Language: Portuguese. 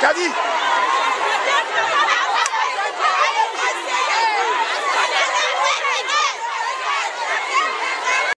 Cádiz.